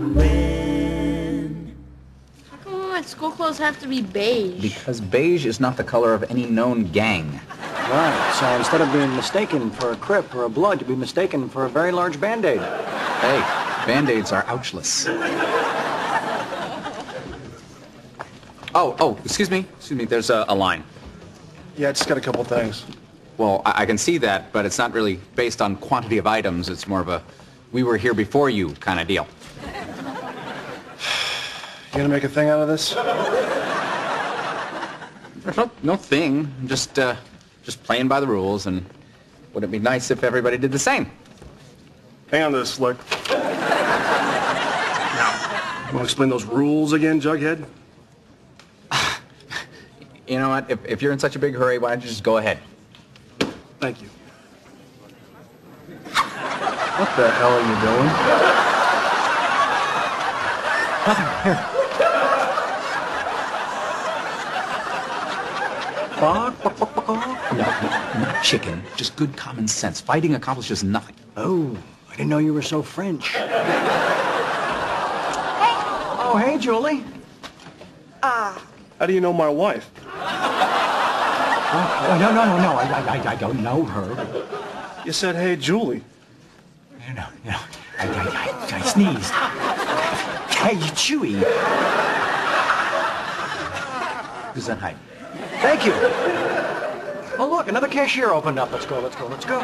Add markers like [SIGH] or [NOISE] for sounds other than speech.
How come all my school clothes have to be beige? Because beige is not the color of any known gang. Right, so instead of being mistaken for a Crip or a Blood, you'd be mistaken for a very large Band-Aid. Hey, Band-Aids are ouchless. Oh, oh, excuse me, excuse me, there's a, a line. Yeah, I just got a couple things. Well, I, I can see that, but it's not really based on quantity of items. It's more of a we were here before you kind of deal. You gonna make a thing out of this? [LAUGHS] No, no thing. I'm just, uh, just playing by the rules, and wouldn't it be nice if everybody did the same? Hang on to this, Slick. Now, you wanna explain those rules again, Jughead? [SIGHS] You know what? If, if you're in such a big hurry, why don't you just go ahead? Thank you. What the hell are you doing? [LAUGHS] No, no, no chicken. Just good common sense. Fighting accomplishes nothing. Oh, I didn't know you were so French. Oh, hey, Julie. Ah. How do you know my wife? Oh, no, no, no, no, I, I, I don't know her. You said, hey, Julie. No, no, no. I, I, I, I sneezed. Hey, Chewy. Gesundheit. Thank you. Oh, look, another cashier opened up. Let's go, let's go, let's go.